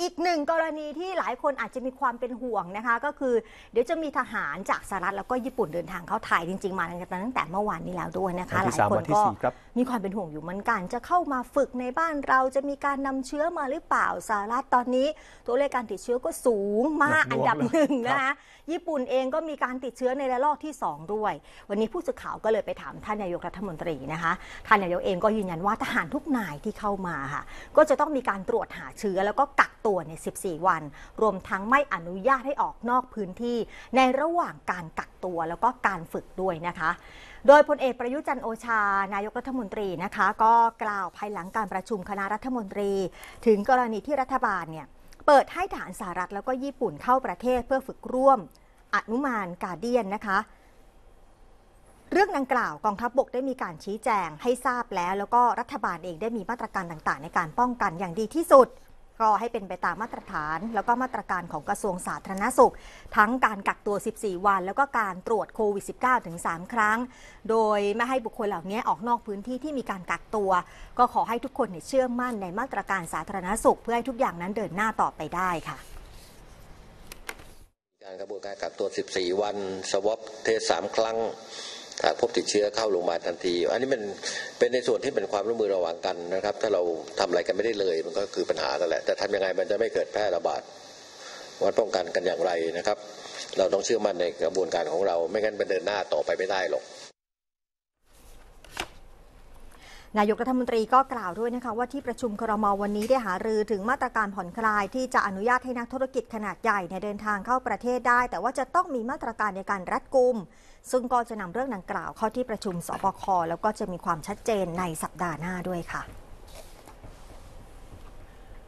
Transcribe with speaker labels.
Speaker 1: อีกหนึ่งกรณีที่หลายคนอาจจะมีความเป็นห่วงนะคะ ก็คือเดี๋ยวจะมีทหารจากสหรัฐแล้วก็ญี่ปุ่นเดินทางเข้าไทยจริง ๆ มากันตั้งแต่เมื่อวานนี้แล้วด้วยนะคะ
Speaker 2: วัน
Speaker 1: ห
Speaker 2: ที่
Speaker 1: ลาย
Speaker 2: สาม
Speaker 1: คน
Speaker 2: วันที่
Speaker 1: ก็
Speaker 2: สี่ครับ
Speaker 1: มีความเป็นห่วงอยู่เหมือนกัน จะเข้ามาฝึกในบ้านเราจะมีการนำเชื้อมาหรือเปล่าสหรัฐตอนนี้ ตัวเลขการติดเชื้อก็สูงมาก
Speaker 2: หนักหน่วง
Speaker 1: อันดับหนึ่ง
Speaker 2: เลย
Speaker 1: นะคะญี่ปุ่นเองก็มีการติดเชื้อในระลอกที่ 2 ด้วย วันนี้ผู้สื่อข่าวก็เลยไปถามท่านนายกรัฐมนตรีนะคะท่านนายกเองก็ยืนยันว่าทหารทุกนายที่เข้ามาค่ะก็จะต้องมีการตรวจหาเชื้อแล้วก็กัก ตัวใน 14 วัน รวมทั้งไม่อนุญาตให้ออกนอกพื้นที่ ในระหว่างการกักตัวแล้วก็การฝึกด้วยนะคะ โดยพลเอกประยุจันโอชา นายกรัฐมนตรีนะคะ ก็กล่าวภายหลังการประชุมคณะรัฐมนตรี ถึงกรณีที่รัฐบาลเนี่ยเปิดให้ทารสหรัฐแล้วก็ญี่ปุ่นเข้าประเทศเพื่อฝึกร่วมอนุมานกาเดียนนะคะเรื่องดังกล่าวกองทัพบบกได้มีการชี้แจงให้ทราบแล้ว แล้วก็รัฐบาลเองได้มีมาตรการต่างๆ ในการป้องกันอย่างดีที่สุด ก็ให้เป็นไปตามมาตรฐาน แล้วก็มาตรการของกระทรวงสาธารณสุข ทั้งการกักตัว 14 วัน แล้วก็การตรวจโควิด -19 ถึง 3 ครั้ง โดยไม่ให้บุคคลเหล่านี้ออกนอกพื้นที่ที่มีการกักตัว ก็ขอให้ทุกคนเชื่อมั่นในมาตรการสาธารณสุข เพื่อให้ทุกอย่างนั้นเดินหน้าต่อไปได้ค่ะ
Speaker 3: การกระบวนการกักตัว 14 วัน สวอปเทสสามครั้ง ถ้าพบติดเชื้อเข้าโรงพยาบาลทันที อันนี้เป็นเป็นในส่วนที่เป็นความร่วมมือระหว่างกันนะครับ ถ้าเราทำอะไรกันไม่ได้เลยมันก็คือปัญหาแล้วแหละแต่ทำยังไงมันจะไม่เกิดแพร่ระบาดวัดป้องกันกันอย่างไรนะครับ เราต้องเชื่อมั่นในกระบวนการของเรา ไม่งั้นมันเดินหน้าต่อไปไม่ได้หรอก
Speaker 1: นายกรัฐมนตรีก็กล่าวด้วยนะคะว่าที่ประชุมครมวันนี้ได้หารือถึงมาตรการผ่อนคลาย ที่จะอนุญาตให้นักธุรกิจขนาดใหญ่ในเดินทางเข้าประเทศได้ แต่ว่าจะต้องมีมาตรการในการรัดกุม ซึ่งก็จะนำเรื่องดังกล่าวเข้าที่ประชุมสบคแล้วก็จะมีความชัดเจนในสัปดาห์หน้าด้วยค่ะ